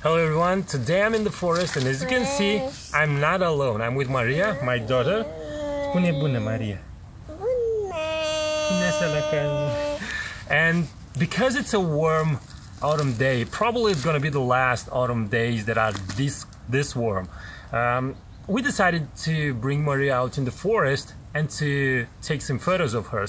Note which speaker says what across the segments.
Speaker 1: Hello everyone, today I'm in the forest and as you can see, I'm not alone. I'm with Maria, my daughter. Bune bune Maria. And because it's a warm autumn day, probably it's gonna be the last autumn days that are this this warm. Um, we decided to bring Maria out in the forest and to take some photos of her.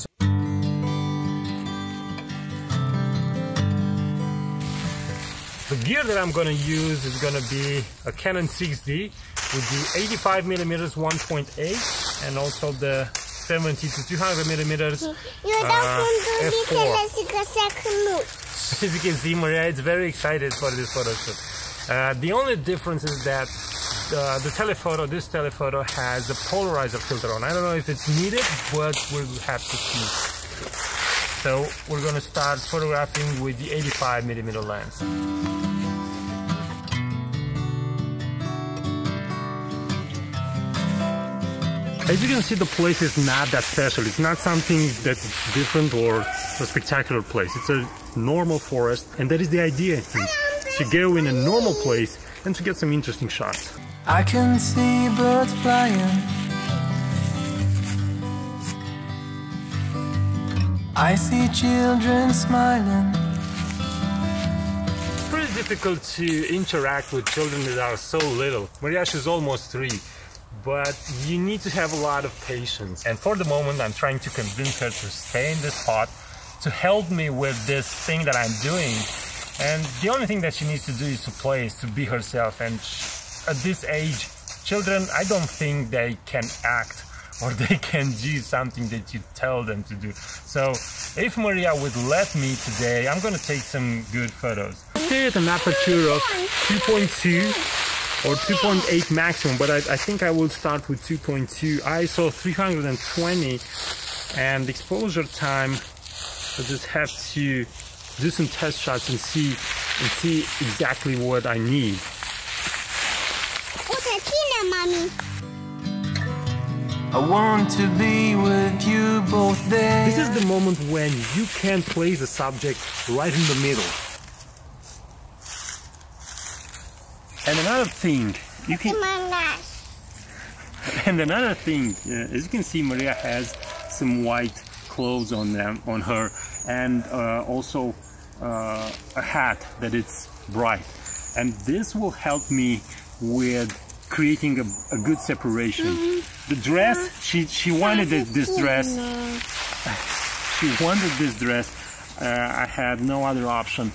Speaker 1: The gear that I'm gonna use is gonna be a Canon 6D with the 85 millimeters 1.8 and also the 70 to 200 millimeters uh, f4. As you can see, Maria is very excited for this photo shoot. Uh, the only difference is that uh, the telephoto, this telephoto has a polarizer filter on. I don't know if it's needed, but we'll have to see. So we're gonna start photographing with the 85 millimeter lens. As you can see, the place is not that special. It's not something that's different or a spectacular place. It's a normal forest, and that is the idea, to go in a normal place and to get some interesting shots.
Speaker 2: I can see birds flying I see children smiling.
Speaker 1: It's pretty difficult to interact with children that are so little. Mariash is almost three, but you need to have a lot of patience. And for the moment, I'm trying to convince her to stay in this spot, to help me with this thing that I'm doing. And the only thing that she needs to do is to play, is to be herself. And at this age, children, I don't think they can act or they can do something that you tell them to do. So if Maria would let me today, I'm gonna take some good photos. Stay at an aperture of 2.2 or 2.8 maximum, but I, I, think I will start with 2.2 ISO 320 and exposure time. I just have to do some test shots and see and see exactly what I need.
Speaker 2: mommy. I want to be with you both days.
Speaker 1: This is the moment when you can place the subject right in the middle. And another thing, you can. And another thing, uh, as you can see, Maria has some white clothes on them, on her, and uh, also uh, a hat that it's bright. And this will help me with creating a, a good separation. Mm -hmm. The dress, she she wanted this, this dress. She wanted this dress. Uh, I had no other option.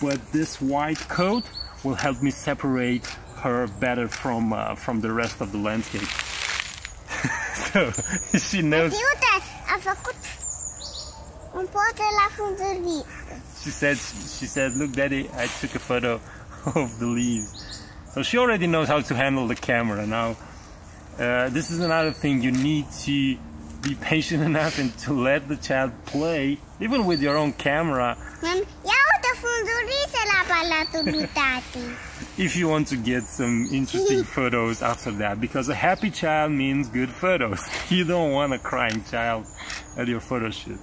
Speaker 1: But this white coat will help me separate her better from uh, from the rest of the landscape. so she knows. She said, she said, look, Daddy, I took a photo of the leaves. So she already knows how to handle the camera. Now, uh, this is another thing you need to be patient enough and to let the child play, even with your own camera. if you want to get some interesting photos after that, because a happy child means good photos. You don't want a crying child at your photo shoot.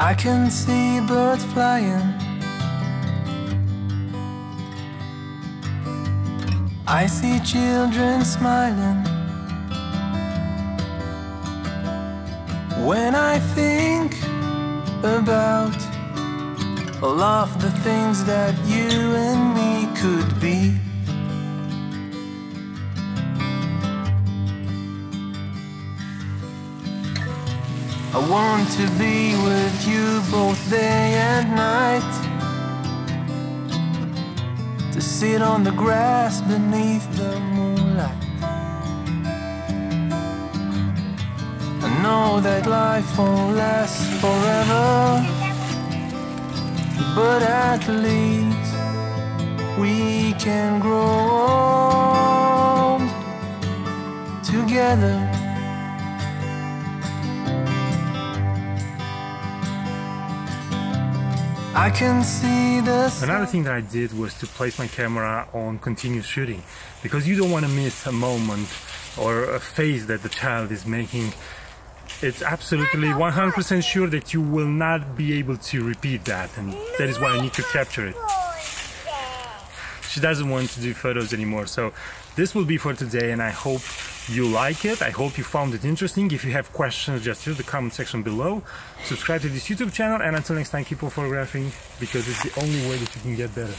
Speaker 2: I can see birds flying. I see children smiling. When I think about all of the things that you and me could be. I want to be with you both day and night To sit on the grass beneath the moonlight I know that life won't last forever But at least we can grow old together. I can see the
Speaker 1: Another thing that I did was to place my camera on continuous shooting because you don't want to miss a moment or a face that the child is making. It's absolutely 100% sure that you will not be able to repeat that and that is why I need to capture it. She doesn't want to do photos anymore so this will be for today and I hope you like it. I hope you found it interesting. If you have questions, just use the comment section below. Subscribe to this YouTube channel, and until next time, keep on photographing because it's the only way that you can get better.